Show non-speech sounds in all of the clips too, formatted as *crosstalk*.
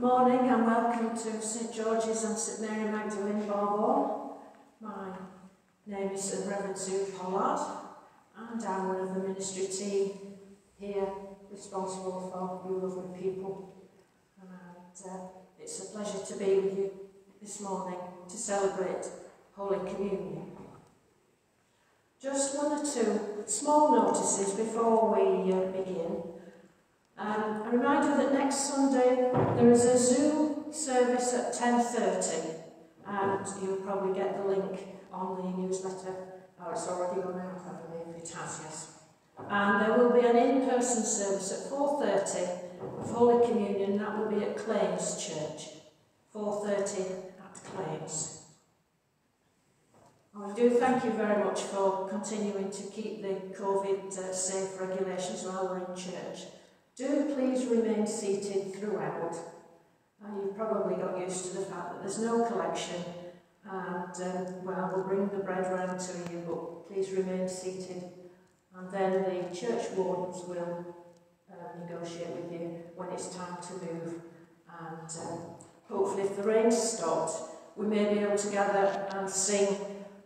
morning and welcome to St George's and St Mary Magdalene Barbourne. My name is Reverend Sue Pollard and I'm one of the ministry team here responsible for you lovely people. And uh, it's a pleasure to be with you this morning to celebrate Holy Communion. Just one or two small notices before we uh, begin. Um, a reminder that next Sunday there is a Zoom service at 10.30 and you'll probably get the link on the newsletter. Oh, it's already on out, I believe it has, yes. And there will be an in-person service at 4.30 of Holy Communion, that will be at Claines Church, 4.30 at Claines. I do thank you very much for continuing to keep the COVID uh, safe regulations while we're in church. Do please remain seated throughout. And you've probably got used to the fact that there's no collection and um, well, we'll bring the bread round to you, but please remain seated. And then the church wardens will uh, negotiate with you when it's time to move. And um, hopefully if the rain's stopped, we may be able to gather and sing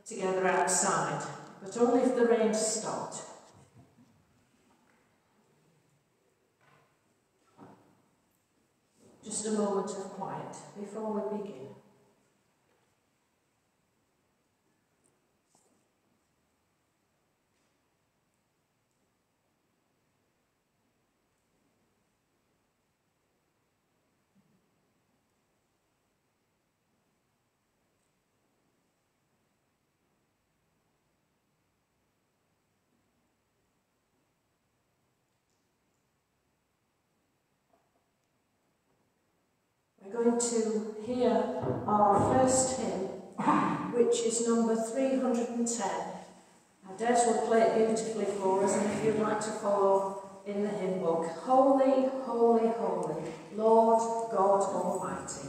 together outside, but only if the rain's stopped. Just a moment of quiet before we begin. We're going to hear our first hymn, which is number 310. Now, Des will play it beautifully for us, and if you'd like to follow in the hymn book, Holy, Holy, Holy, Lord God Almighty.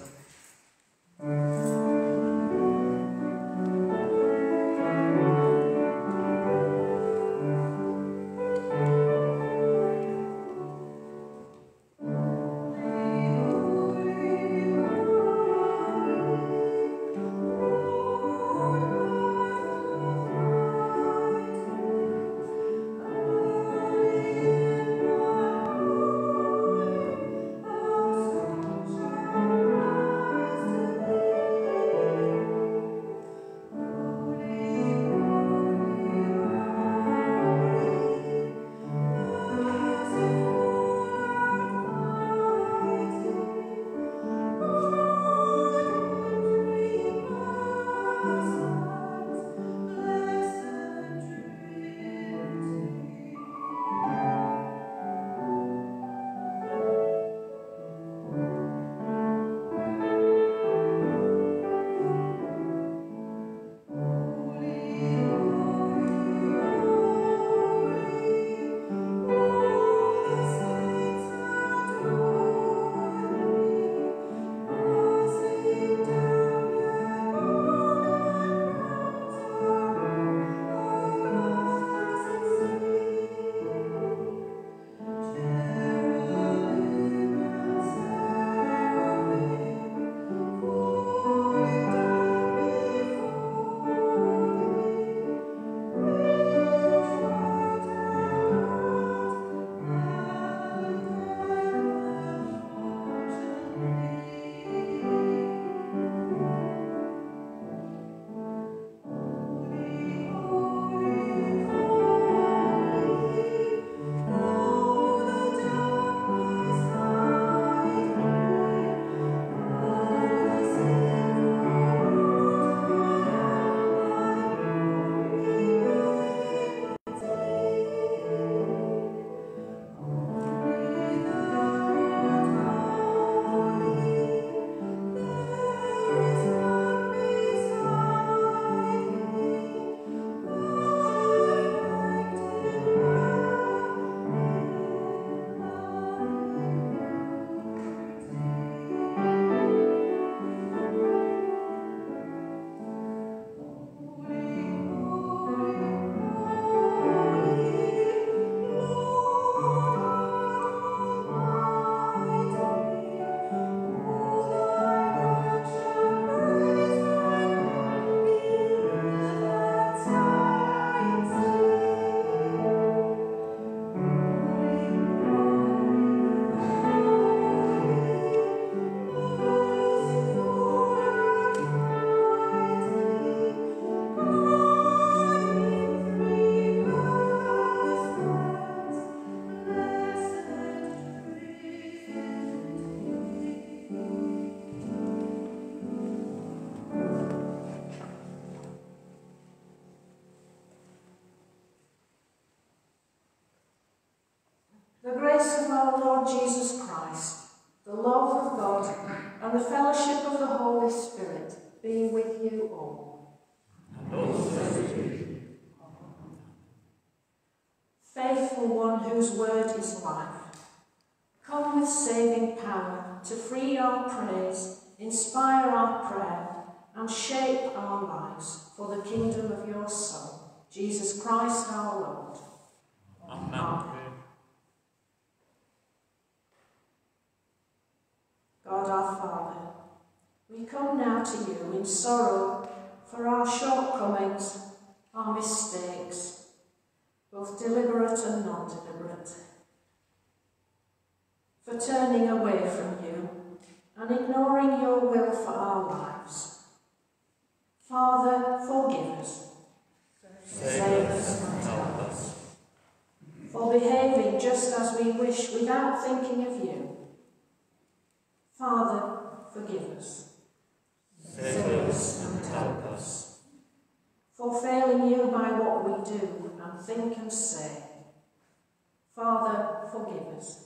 Mistakes, both deliberate and non-deliberate, for turning away from you and ignoring your will for our lives. Father, forgive us. Save us and help us. for behaving just as we wish without thinking of you. Father, forgive us. Save us and help us. For failing you by what we do and think and say. Father, forgive us.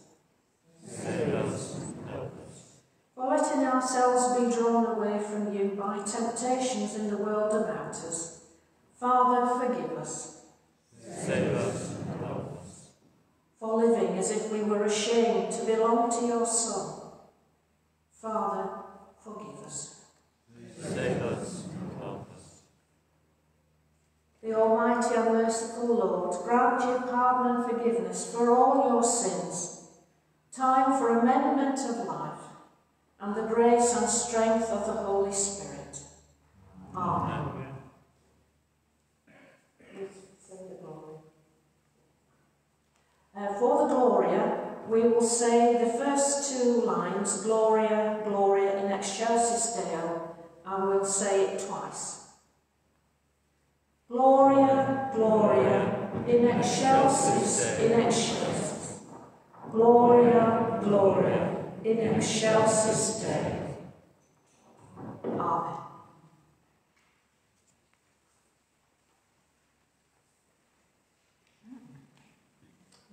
Save us and help us. For letting ourselves be drawn away from you by temptations in the world about us. Father, forgive us. Save us and help us. For living as if we were ashamed to belong to your Son. Father, forgive us. Save us. The Almighty and merciful Lord, grant you pardon and forgiveness for all your sins, time for amendment of life, and the grace and strength of the Holy Spirit. Amen. Glory. Uh, for the Gloria, we will say the first two lines, Gloria, Gloria in excelsis Deo, and we'll say it twice. Gloria, Gloria, in excelsis, in excelsis. Gloria, Gloria, in excelsis Deo. Amen.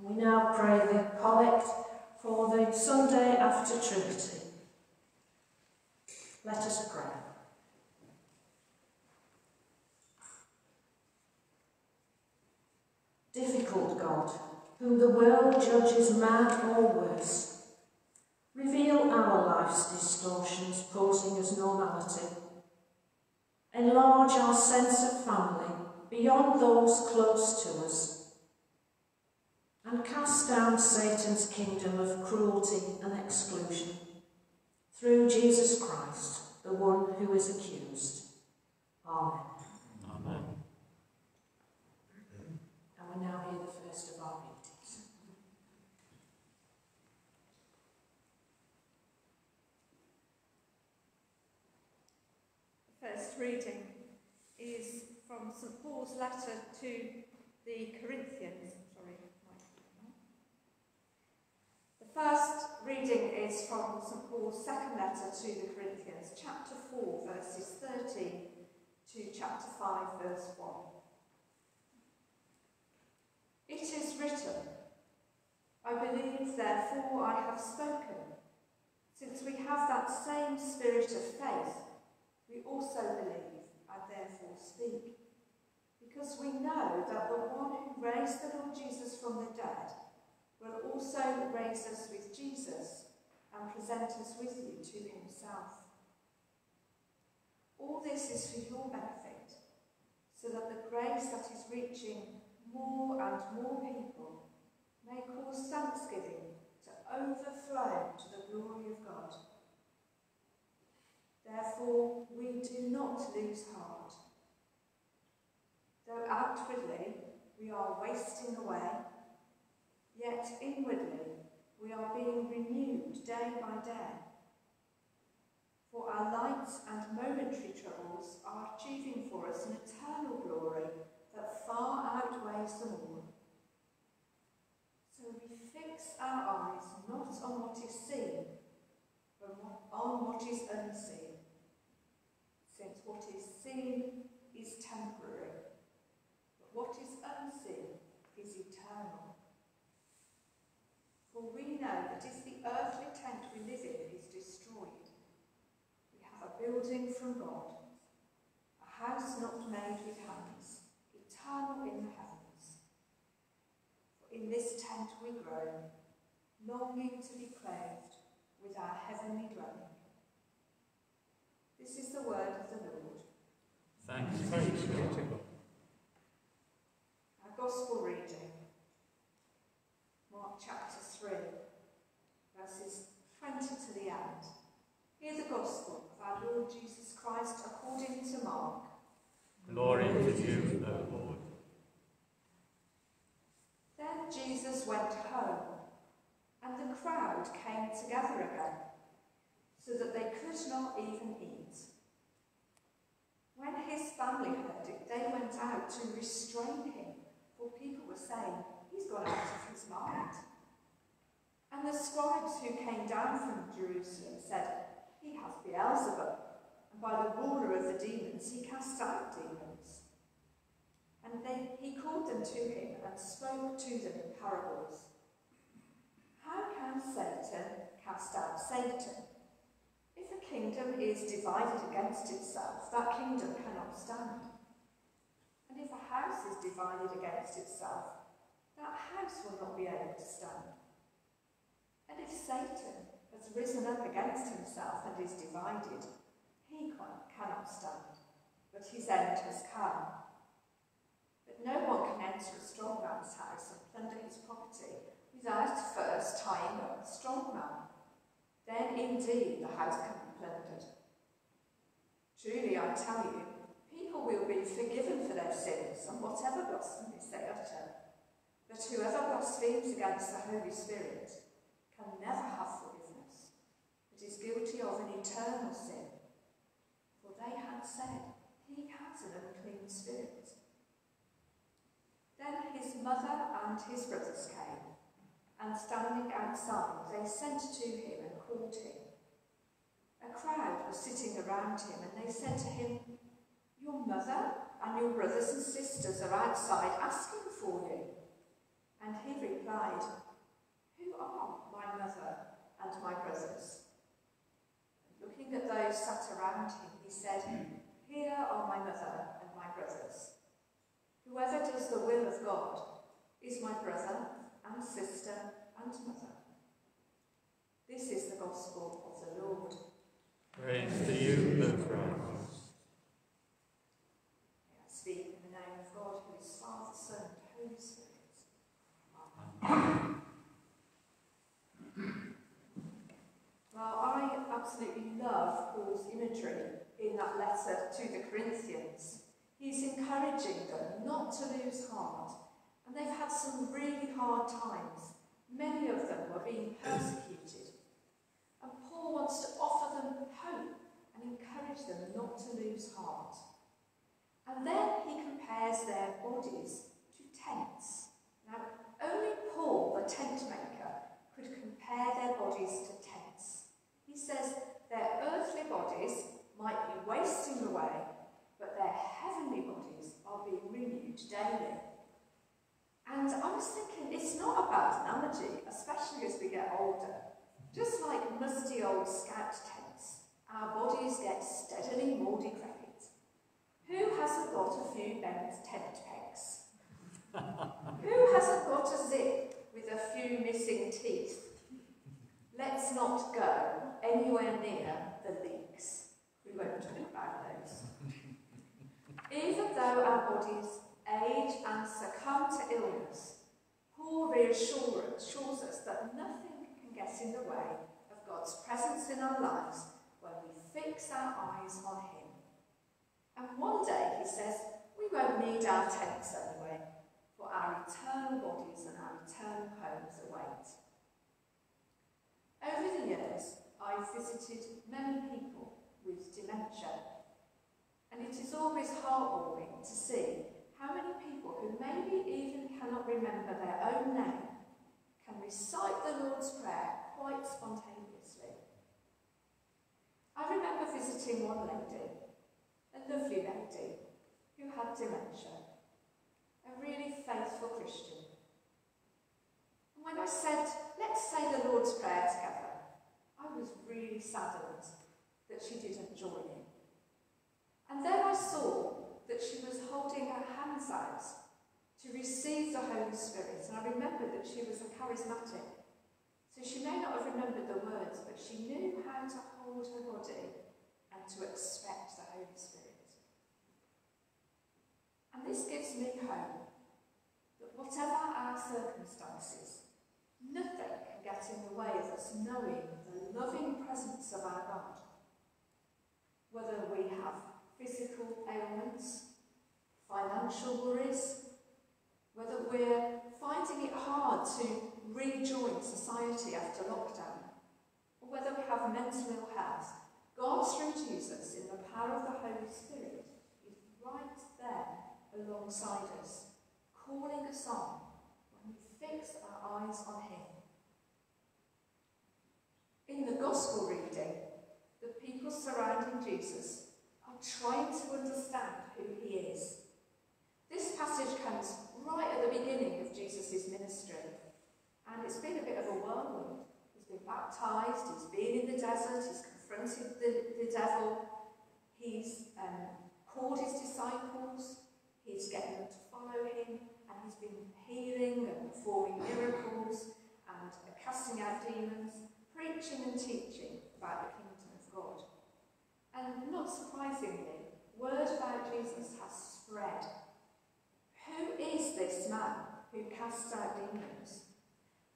We now pray the collect for the Sunday after Trinity. Let us pray. Difficult God, whom the world judges mad or worse, reveal our life's distortions posing as normality. Enlarge our sense of family beyond those close to us and cast down Satan's kingdom of cruelty and exclusion through Jesus Christ, the one who is accused. Amen. Now hear the first of our readings. The first reading is from St Paul's letter to the Corinthians. Sorry. The first reading is from St Paul's second letter to the Corinthians, chapter 4, verses 13 to chapter 5, verse 1. It is written, I believe, therefore I have spoken. Since we have that same spirit of faith, we also believe and therefore speak. Because we know that the one who raised the Lord Jesus from the dead will also raise us with Jesus and present us with you to himself. All this is for your benefit, so that the grace that is reaching more and more people may cause thanksgiving to overflow to the glory of God. Therefore, we do not lose heart. Though outwardly we are wasting away, yet inwardly we are being renewed day by day. For our light and momentary troubles are achieving for us an eternal glory that far outweighs them all. So we fix our eyes not on what is seen, but on what is unseen, since what is seen is temporary, but what is unseen is eternal. For we know that if the earthly tent we live in is destroyed, we have a building from God, a house not made with hands. In this tent we groan, longing to be clothed with our heavenly dwelling. This is the word of the Lord. Thanks Thanks be be to to God. God. Our Gospel reading, Mark chapter 3, verses 20 to the end. Hear the Gospel of our Lord Jesus Christ according to Mark. Glory to you, O Lord. Jesus went home, and the crowd came together again, so that they could not even eat. When his family heard it, they went out to restrain him, for people were saying, He's gone out of his mind. And the scribes who came down from Jerusalem said, He has Beelzebub, and by the ruler of the demons he casts out demons. And they, he called them to him and spoke to them in parables. How can Satan cast out Satan? If a kingdom is divided against itself, that kingdom cannot stand. And if a house is divided against itself, that house will not be able to stand. And if Satan has risen up against himself and is divided, he cannot stand, but his end has come. No one can enter a strong man's house and plunder his property without first tying up the strong man. Then indeed the house can be plundered. Truly I tell you, people will be forgiven for their sins and whatever blasphemies they utter. But whoever blasphemes against the Holy Spirit can never have forgiveness, but is guilty of an eternal sin. For they had said, He has an unclean spirit. Then his mother and his brothers came, and standing outside, they sent to him and called him. A crowd was sitting around him, and they said to him, Your mother and your brothers and sisters are outside asking for you. And he replied, Who are my mother and my brothers? Looking at those sat around him, he said, Here are my mother and my brothers. Whoever does the will of God is my brother and sister and mother. This is the gospel of the Lord. Praise to you, O Christ. I speak in the name of God, who is Father, Son, and Holy Spirit. Amen. Well, I absolutely love Paul's imagery in that letter to the Corinthians. He's encouraging them not to lose heart. And they've had some really hard times. Many of them were being persecuted. And Paul wants to offer them hope and encourage them not to lose heart. And then he compares their bodies to tents. Now, only Paul, the tent maker, could compare their bodies to tents. He says their earthly bodies might be wasting away, but their heavenly bodies are being renewed daily. And I was thinking, it's not a bad analogy, especially as we get older. Just like musty old scout tents, our bodies get steadily more decrepit. Who hasn't got a few bent tent pegs? *laughs* Who hasn't got a zip with a few missing teeth? Let's not go anywhere near the leaks. We won't talk about those. Even though our bodies age and succumb to illness, Paul reassures us that nothing can get in the way of God's presence in our lives when we fix our eyes on Him. And one day, he says, we won't need our tents anyway, for our eternal bodies and our eternal homes await. Over the years, I've visited many people with dementia, and it is always heartwarming to see how many people who maybe even cannot remember their own name can recite the Lord's Prayer quite spontaneously. I remember visiting one lady, a lovely lady, who had dementia, a really faithful Christian. And when I said, let's say the Lord's Prayer together, I was really saddened that she didn't join in. And then I saw that she was holding her hands out to receive the Holy Spirit. And I remembered that she was a charismatic. So she may not have remembered the words, but she knew how to hold her body and to expect the Holy Spirit. And this gives me hope that whatever our circumstances, nothing can get in the way of us knowing the loving presence of our God. Whether we have physical ailments, whether we're finding it hard to rejoin society after lockdown, or whether we have mental ill health, God through Jesus in the power of the Holy Spirit is right there alongside us, calling us on when we fix our eyes on Him. In the Gospel reading, the people surrounding Jesus are trying to understand who He is. This passage comes right at the beginning of Jesus' ministry, and it's been a bit of a whirlwind. He's been baptized, he's been in the desert, he's confronted the, the devil, he's um, called his disciples, he's getting them to follow him, and he's been healing and performing miracles and casting out demons, preaching and teaching about the kingdom of God. And not surprisingly, word about Jesus has spread. Who is this man who casts out demons?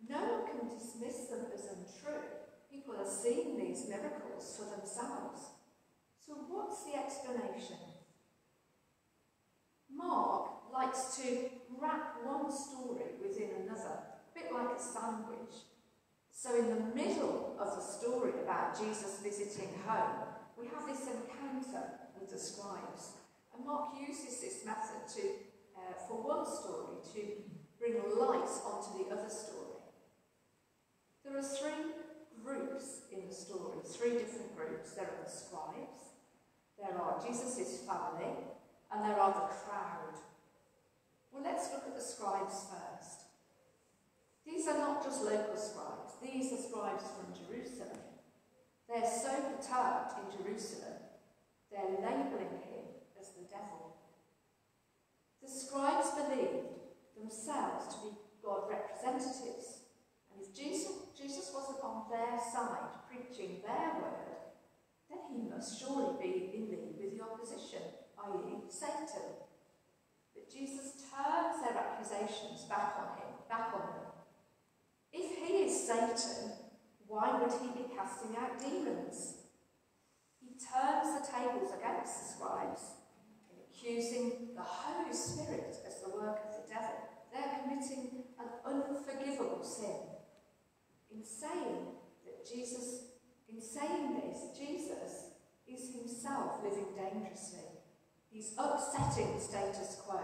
No one can dismiss them as untrue. People are seeing these miracles for themselves. So what's the explanation? Mark likes to wrap one story within another, a bit like a sandwich. So in the middle of the story about Jesus visiting home, we have this encounter with the scribes. And Mark uses this method to, uh, for one story to bring light onto the other story. There are three groups in the story, three different groups. There are the scribes, there are Jesus' family, and there are the crowd. Well, let's look at the scribes first. These are not just local scribes, these are scribes from Jerusalem. They're so perturbed in Jerusalem, they're labelling him as the devil. The scribes believed themselves to be God representatives, and if Jesus, Jesus wasn't on their side preaching their word, then he must surely be in league with the opposition, i.e., Satan. But Jesus turns their accusations back on him, back on them. If he is Satan, why would he be casting out demons? He turns the tables against the scribes, accusing the Holy Spirit as the work of the devil. They're committing an unforgivable sin. In saying that Jesus, in saying this, Jesus is himself living dangerously. He's upsetting the status quo.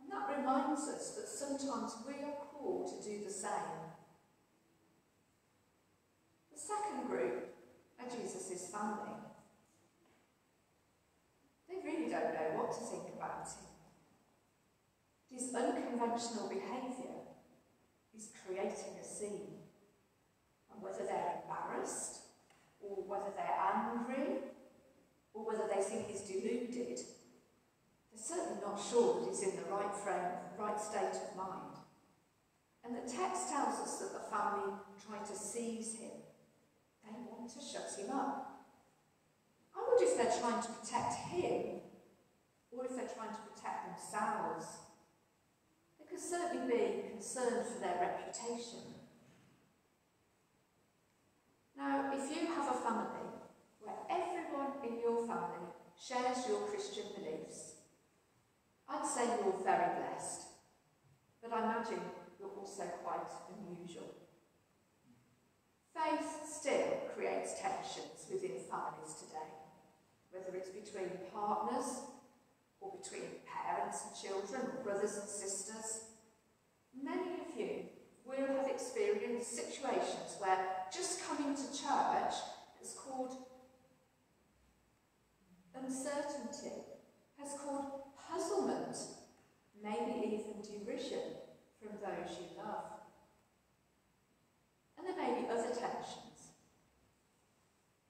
And that reminds us that sometimes we are called to do the same. The second group are Jesus' family. They really don't know what to think about him. His unconventional behaviour is creating a scene. And whether they're embarrassed, or whether they're angry, or whether they think he's deluded, they're certainly not sure that he's in the right frame, right state of mind. And the text tells us that the family try to seize him they want to shut him up. I wonder if they're trying to protect him or if they're trying to protect themselves. They could certainly be concerned for their reputation. Now, if you have a family where everyone in your family shares your Christian beliefs, I'd say you're very blessed. But I imagine you're also quite unusual. Faith still creates tensions within families today, whether it's between partners or between parents and children or brothers and sisters. Many of you will have experienced situations where just coming to church has caused uncertainty, has caused puzzlement, maybe even derision from those you love. And there may be other tensions.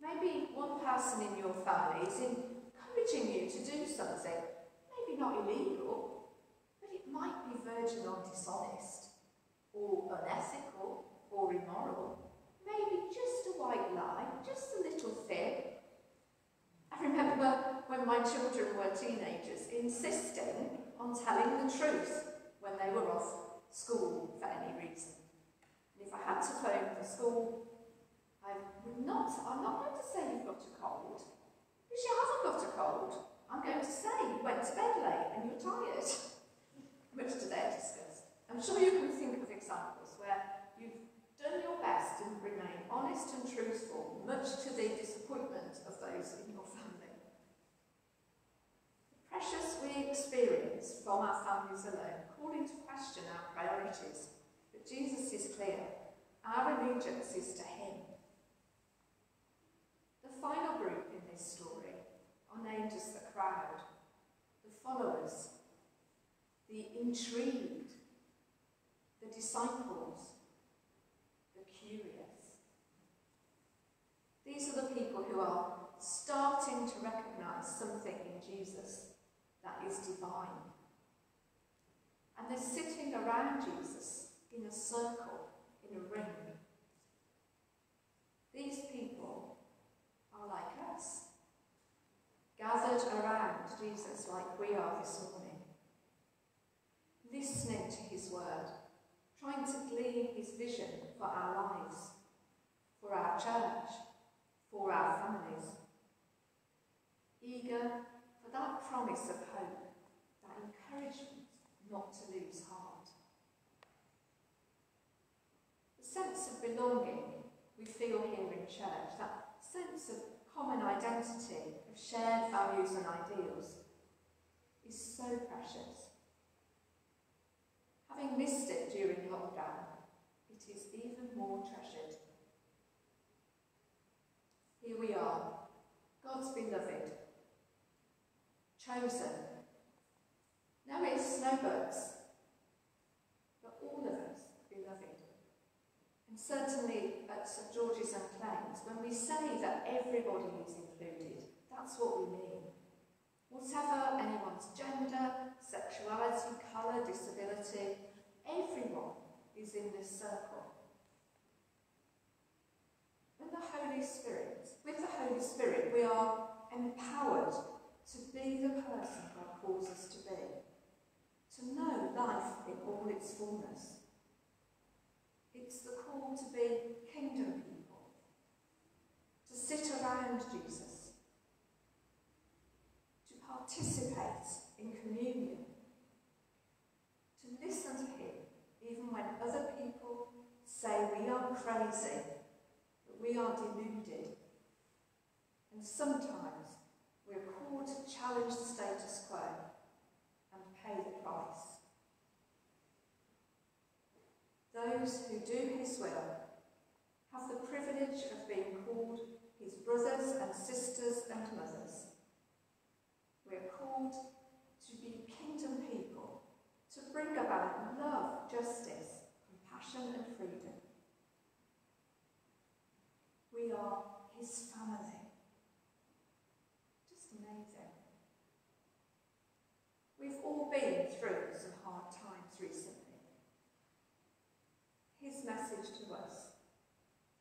Maybe one person in your family is in religion are dishonest, or unethical, or immoral. Maybe just a white lie, just a little fib. I remember when my children were teenagers insisting on telling the truth when they were off school for any reason. And if I had to phone the school, I would not, I'm not going to say you've got a cold, because you haven't got a cold. I'm going to say you went to bed late and you're tired, *laughs* much to their disgust. I'm sure you can think of examples where you've done your best and remain honest and truthful, much to the disappointment of those in your family. The precious we experience from our families alone, call into question our priorities. But Jesus is clear. Our allegiance is to Him. The final group in this story are named as the crowd, the followers, the intrigued, the disciples, the curious. These are the people who are starting to recognize something in Jesus that is divine. And they're sitting around Jesus in a circle, in a ring. These people are like us, gathered around Jesus like we are this morning, listening to his word, trying to glean his vision for our lives, for our church, for our families, eager for that promise of hope, that encouragement not to lose heart. The sense of belonging we feel here in church, that sense of common identity, of shared values and ideals, is so precious. Having missed it during lockdown, it is even more treasured. Here we are, God's beloved, chosen. Now it's snowbirds, but all of us beloved. And certainly at St George's and Claines, when we say that everybody is included, that's what we mean. Whatever anyone's gender, sexuality, colour, disability, everyone is in this circle. And the Holy Spirit, with the Holy Spirit, we are empowered to be the person God calls us to be, to know life in all its fullness. It's the call to be kingdom people, to sit around Jesus, to participate in communion, to listen to Him even when other people say we are crazy, that we are deluded. And sometimes we're called to challenge the status quo and pay the price. Those who do his will have the privilege of being called his brothers and sisters and mothers. We're called to be kingdom people, to bring about love, justice, compassion and freedom. We are his family. Just amazing. We've all been through some hard times recently. His message to us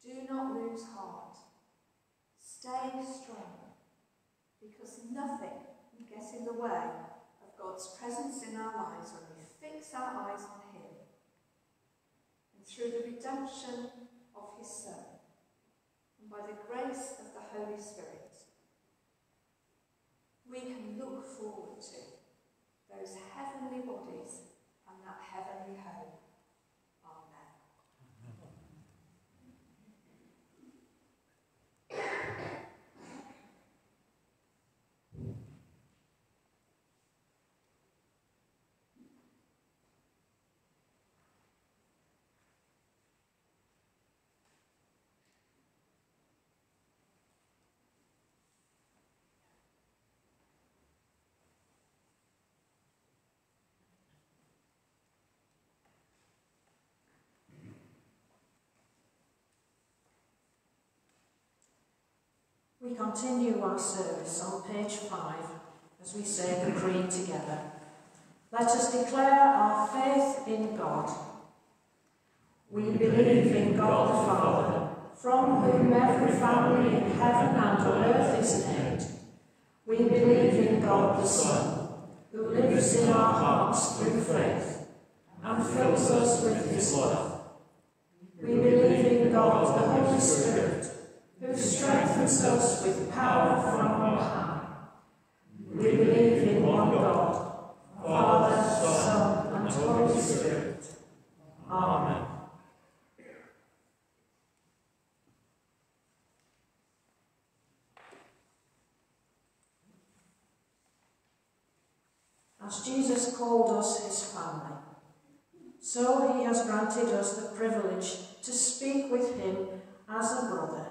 do not lose heart, stay strong, because nothing can get in the way of God's presence in our lives when we fix our eyes on Him. And through the redemption of His Son, and by the grace of the Holy Spirit, we can look forward to those heavenly bodies and that heavenly home. Amen. We continue our service on page 5 as we say the creed together. Let us declare our faith in God. We believe in God the Father, from whom every family in heaven and on earth is named. We believe in God the Son, who lives in our hearts through faith, and fills us with his love. We believe in God the Holy Spirit, who strengthens with power from on high. We believe in one God, Father, Son, and Holy Spirit. Amen. As Jesus called us his family, so he has granted us the privilege to speak with him as a brother.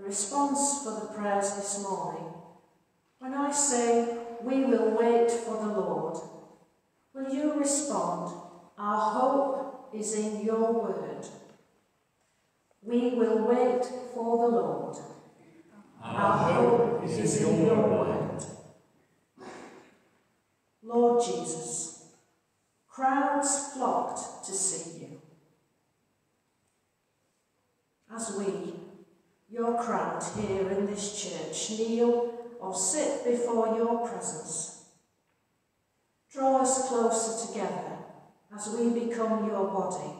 The response for the prayers this morning, when I say, we will wait for the Lord, will you respond, our hope is in your word. We will wait for the Lord. Our hope is in your word. Lord Jesus, crowds flocked to see you. As we, your crowd here in this church, kneel or sit before your presence, draw us closer together as we become your body,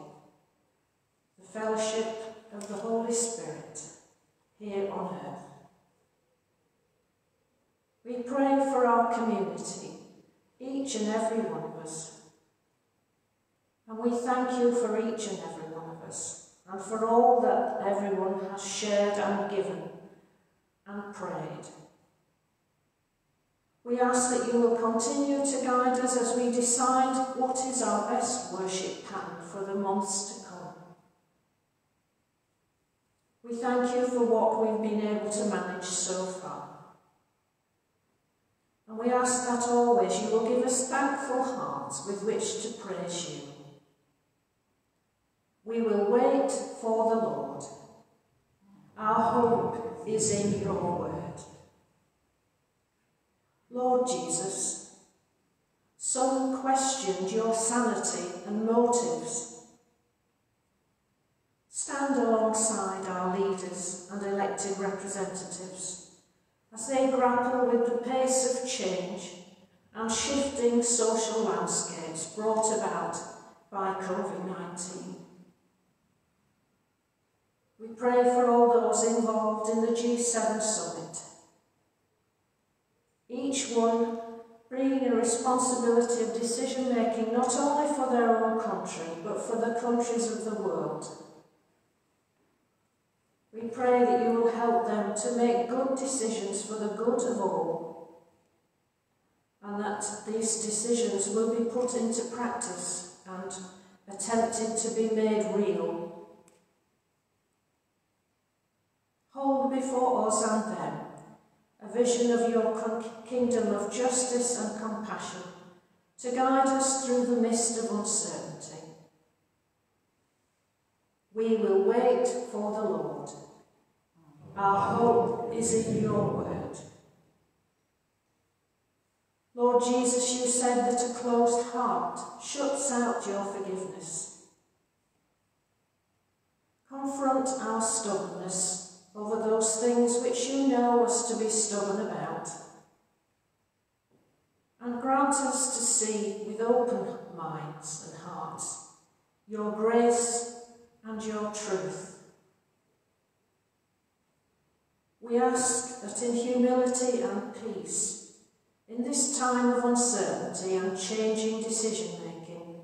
the fellowship of the Holy Spirit here on earth. We pray for our community each and every one of us. And we thank you for each and every one of us, and for all that everyone has shared and given and prayed. We ask that you will continue to guide us as we decide what is our best worship pattern for the months to come. We thank you for what we've been able to manage so far. And we ask that always you will give us thankful hearts with which to praise you. We will wait for the Lord. Our hope is in your word. Lord Jesus, some questioned your sanity and motives. Stand alongside our leaders and elected representatives as they grapple with the pace of change and shifting social landscapes brought about by COVID-19. We pray for all those involved in the G7 summit, each one bringing a responsibility of decision making not only for their own country but for the countries of the world. We pray that you will help them to make good decisions for the good of all, and that these decisions will be put into practice and attempted to be made real. Before us and them a vision of your kingdom of justice and compassion to guide us through the mist of uncertainty. We will wait for the Lord. Our hope is in your word. Lord Jesus, you said that a closed heart shuts out your forgiveness. Confront our stubbornness over those things which you know us to be stubborn about. And grant us to see with open minds and hearts your grace and your truth. We ask that in humility and peace, in this time of uncertainty and changing decision making,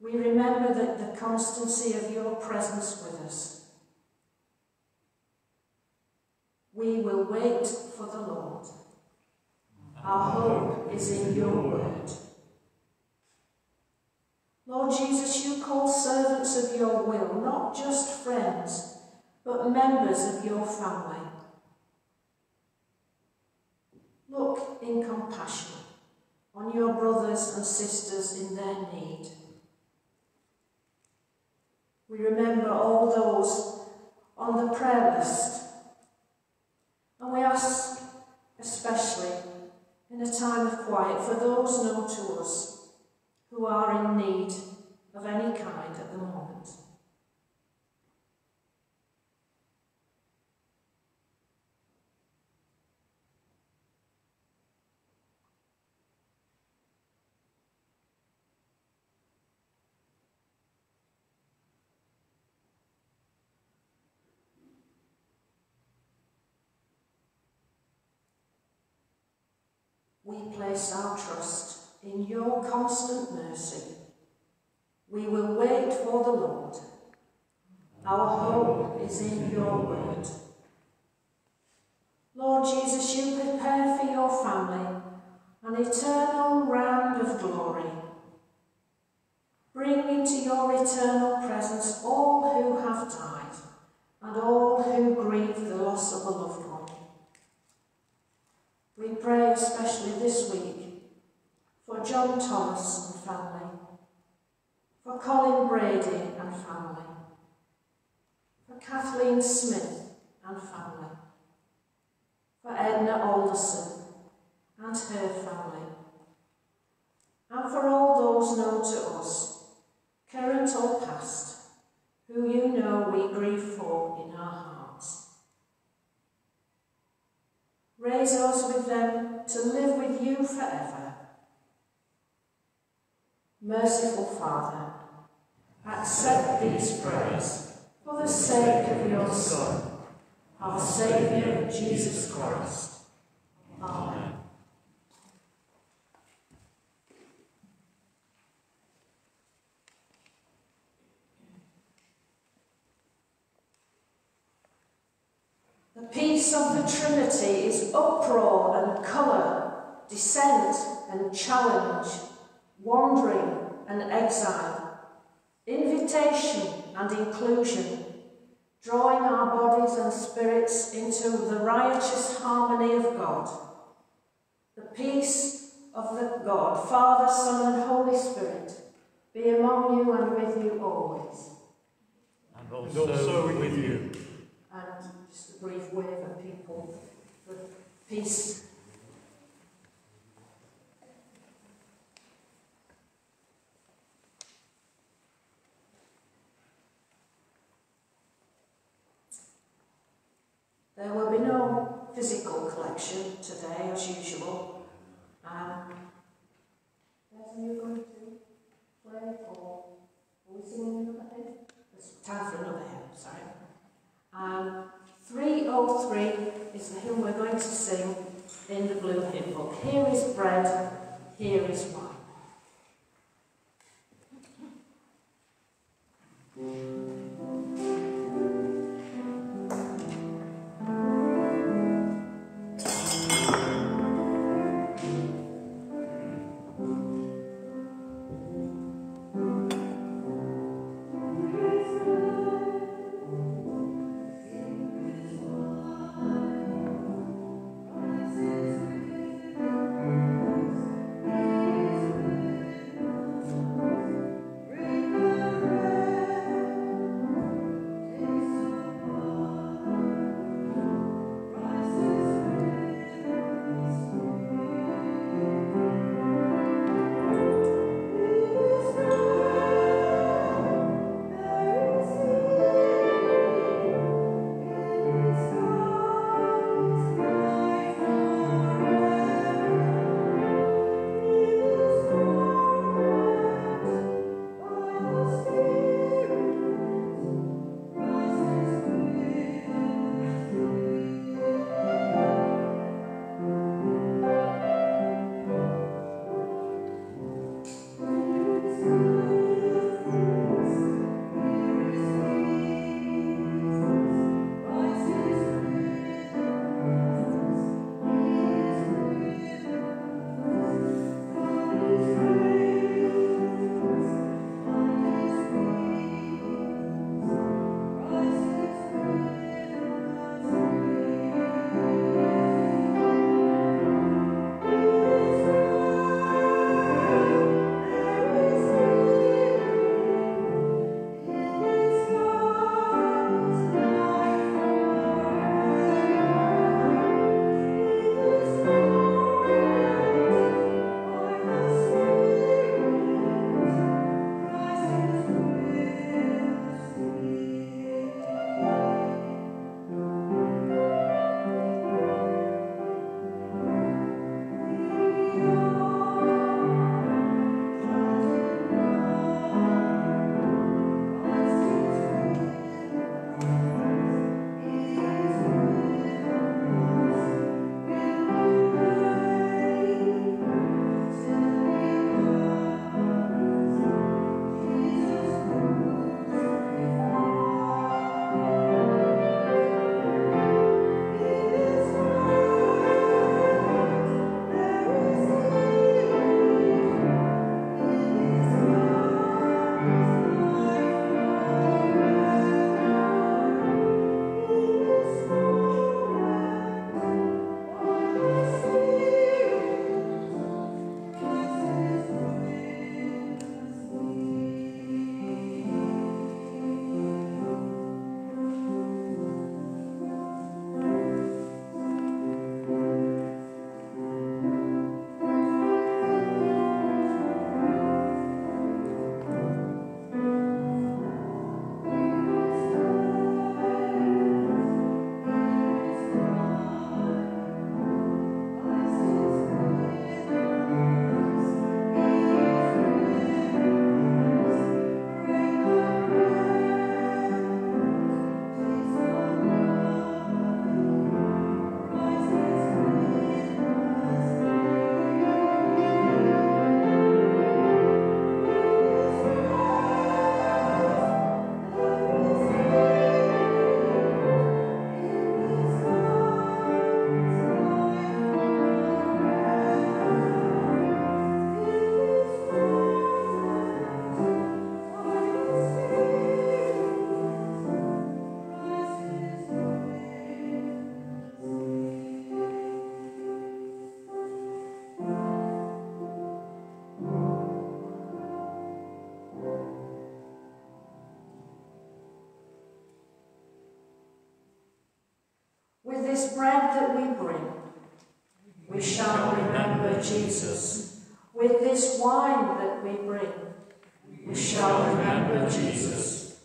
we remember that the constancy of your presence with us. We will wait for the Lord. Our hope is in your word. Lord Jesus, you call servants of your will, not just friends, but members of your family. Look in compassion on your brothers and sisters in their need. We remember all those on the prayer list, and we ask especially in a time of quiet for those known to us who are in need of any kind at the moment. We place our trust in your constant mercy. We will wait for the Lord. Our hope is in your word. Lord Jesus, you prepare for your family an eternal round of glory. Bring into your eternal presence all who have died and all who grieve the loss of a loved one. We pray especially this week for John Thomas and family, for Colin Brady and family, for Kathleen Smith and family, for Edna Alderson and her family, and for all those known to us, current or past, who you know we grieve for in our hearts. Raise us with them to live with you forever. Merciful Father, accept these prayers for the sake of your Son, our Saviour Jesus Christ. Amen. The peace of the Trinity is uproar and colour, dissent and challenge, wandering and exile, invitation and inclusion, drawing our bodies and spirits into the righteous harmony of God. The peace of the God, Father, Son, and Holy Spirit, be among you and with you always. And also, and also with you. And just a brief wave of people for peace. There will be no physical collection today, as usual. Um, are you going to play or are we singing another hymn? It's time for another hymn, sorry. Um, 303 is the hymn we're going to sing in the blue hymn book. Here is bread, here is wine. That we bring, we shall remember Jesus. With this wine that we bring, we shall remember Jesus.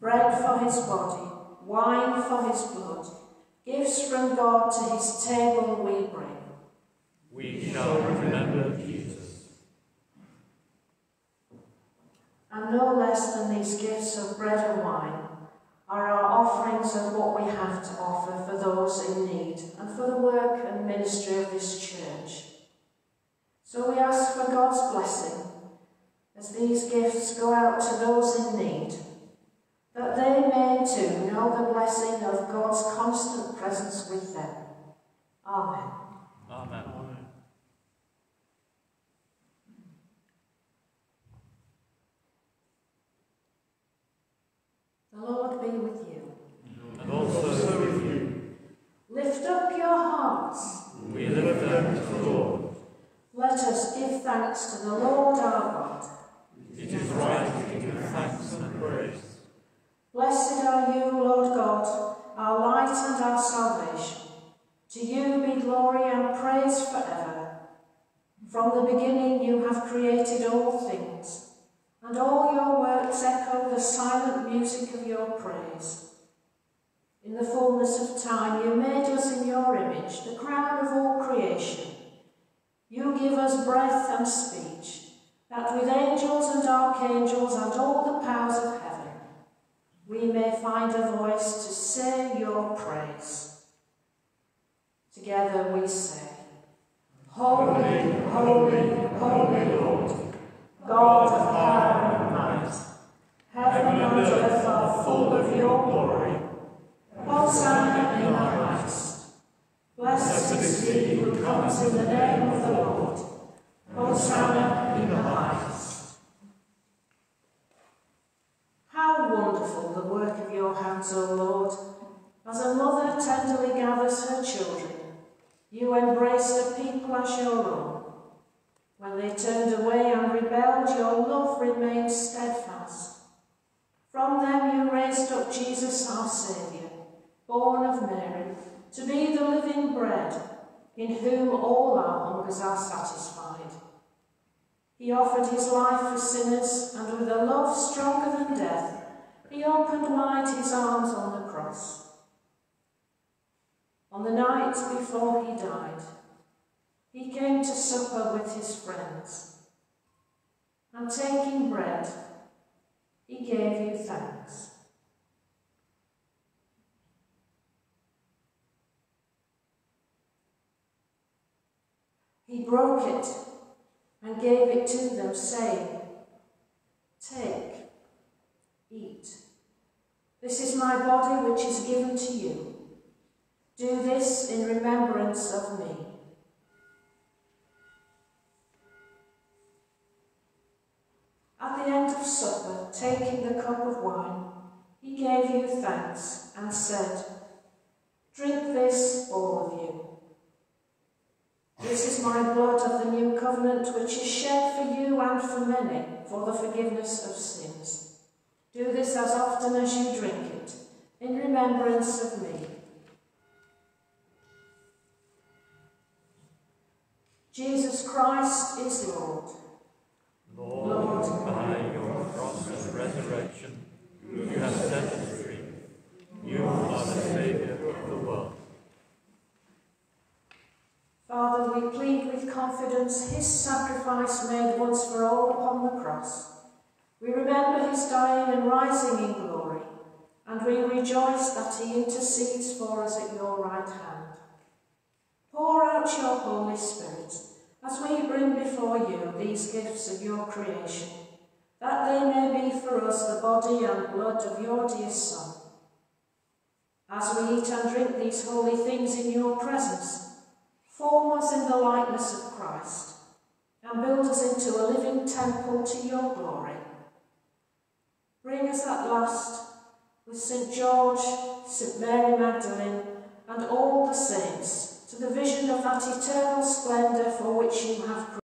Bread for his body, wine for his blood, gifts from God to his table we bring. We shall remember Jesus. And no less than these gifts of bread and wine are our offerings of what we have to offer for those in need and for the work and ministry of this church. So we ask for God's blessing as these gifts go out to those in need, that they may too know the blessing of God's constant presence with them. Amen. Amen. The Lord be with you. And also with you, Lift up your hearts. we lift them to the Lord. Let us give thanks to the Lord our God. It is right to give thanks and praise. Blessed are you, Lord God, our light and our salvation. To you be glory and praise forever. From the beginning you have created all things, and all your works echo the silent music of your praise. In the fullness of time you made us in your image, the crown of all creation. You give us breath and speech, that with angels and archangels and all the powers of heaven, we may find a voice to say your praise. Together we say, Holy, holy, holy Lord, God of power and might, heaven and earth are full of your glory. Hosanna. Blessed is he who comes in the name of the Lord. Hosanna in the highest. How wonderful the work of your hands, O Lord! As a mother tenderly gathers her children, you embraced a people as your own. When they turned away and rebelled, your love remained steadfast. From them you raised up Jesus our Saviour, born of Mary, to be the living bread, in whom all our hungers are satisfied. He offered his life for sinners, and with a love stronger than death, he opened wide his arms on the cross. On the night before he died, he came to supper with his friends, and taking bread, he gave you thanks. He broke it and gave it to them, saying, Take, eat. This is my body which is given to you. Do this in remembrance of me. At the end of supper, taking the cup of wine, he gave you thanks and said, Drink this, all of you. This is my blood of the new covenant, which is shed for you and for many for the forgiveness of sins. Do this as often as you drink it, in remembrance of me. Jesus Christ is Lord. Lord, by your cross and resurrection, you have set us free. You are the Saviour of the world. Father, we plead with confidence his sacrifice made once for all upon the cross. We remember his dying and rising in glory, and we rejoice that he intercedes for us at your right hand. Pour out your Holy Spirit as we bring before you these gifts of your creation, that they may be for us the body and blood of your dear Son. As we eat and drink these holy things in your presence, Form us in the likeness of Christ and build us into a living temple to your glory. Bring us at last with St. George, St. Mary Magdalene, and all the saints to the vision of that eternal splendour for which you have